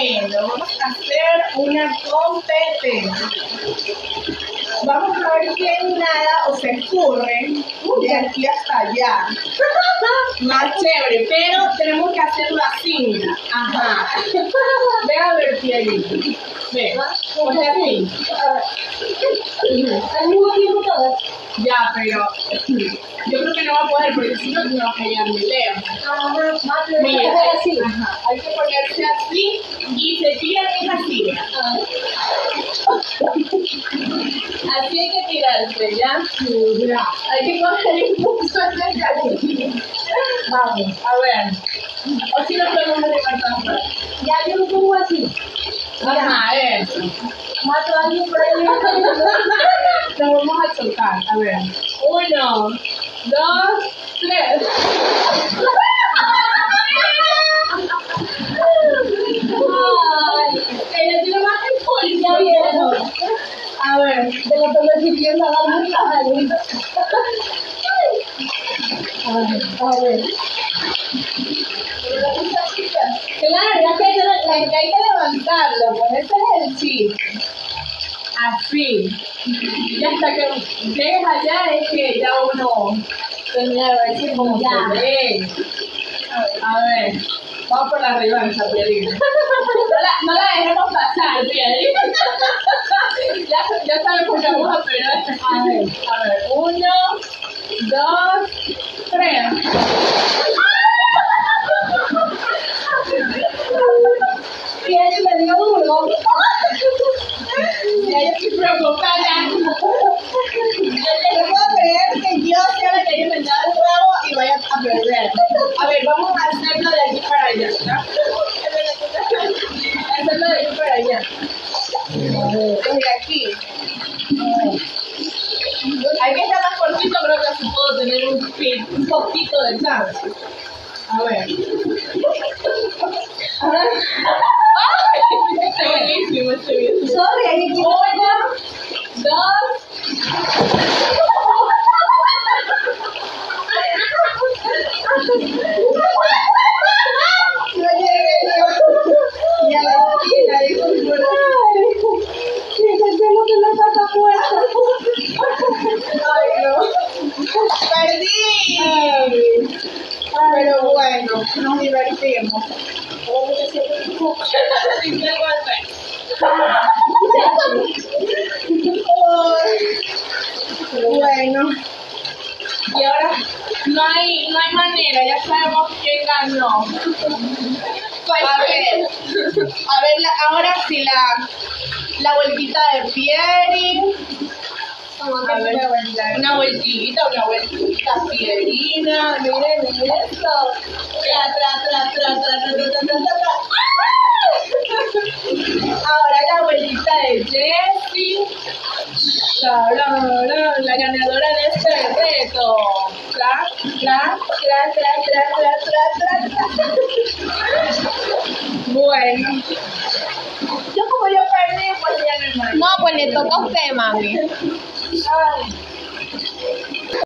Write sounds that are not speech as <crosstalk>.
Bueno, vamos a hacer una competencia. Vamos a ver quién nada o se escurre de aquí hasta allá. <laughs> Más chévere, pero tenemos que hacerlo así. Ajá. Ve a ver, Pierre. Ve, ponte así. Al mismo tiempo todas. Ya, pero yo creo que no va a poder porque si no, no va a callar mi leo. Ajá, más Mira, así. Ajá, hay que ponerse así y se tiran es así. Así hay que tirarse, ¿ya? Ya. Hay que coger impulso hacia aquí. Vamos. A ver. O si no podemos levantar. Ya yo lo pongo así. Ajá, eso. Mato a alguien por ahí. <laughs> Nos vamos a chocar. A ver. Uno, dos, tres. Ay, Ella tiene más impulso. ya vieron. A ver. De la pelotilla la vamos a. A ver, a ver. Claro, ya que hay que, hay que- hay que levantarlo, pues ese es el chiste. Así. Y hasta que llegues allá es que ya uno termina de que como Ya. se ve. A ver, vamos por la revancha, Pierre. <laughs> No la, no la dejemos pasar, Pierre. <laughs> ya, ya sabemos que vamos a perder. A ver, a ver, uno, dos, tres. <laughs> Y él me dio duro. Ya yo estoy preocupada. A ver, vamos a hacerlo de aquí para allá, ¿no? Hacerlo de aquí para allá. Desde aquí. Hay que estar más cortito, creo que así puedo tener un, pin- un poquito de chance. A ver. <laughs> Está buenísimo este video. Sorry, estoy. Divertimos. Dice el golpe. Ay. Bueno. Y ahora no hay, no hay manera, ya sabemos quién ganó. a ver, a ver, la- ahora sí la, la vueltita de Pieri. A ver, una vueltita, una vueltita pierina. Miren eso. Tra, tra, tra, bueno. Yo como yo perdí, pues ya no No, pues le toca a usted, mami. Ay.